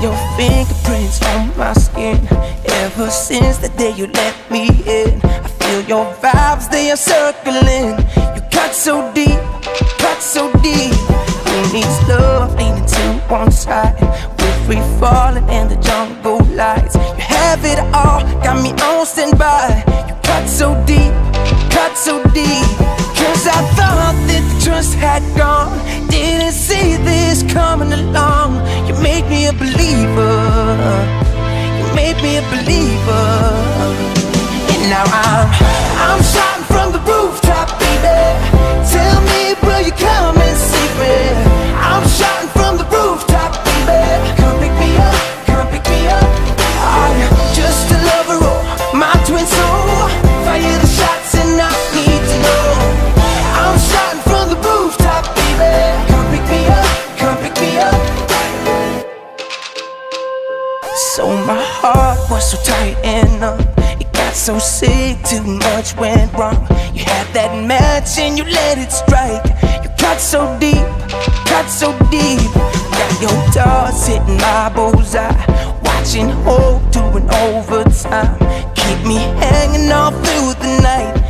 your fingerprints on my skin. Ever since the day you let me in, I feel your vibes, they are circling. You cut so deep, cut so deep. Who needs love leaning to one side? We're free falling in the jungle lights. You have it all, got me on standby. You cut so deep, cut so deep. A believer. You made me a believer. And now I'm, I'm was so tight and numb. It got so sick, too much went wrong. You had that match and you let it strike. You cut so deep, cut so deep. Got your thoughts hitting my bullseye. Watching hope doing overtime. Keep me hanging all through the night.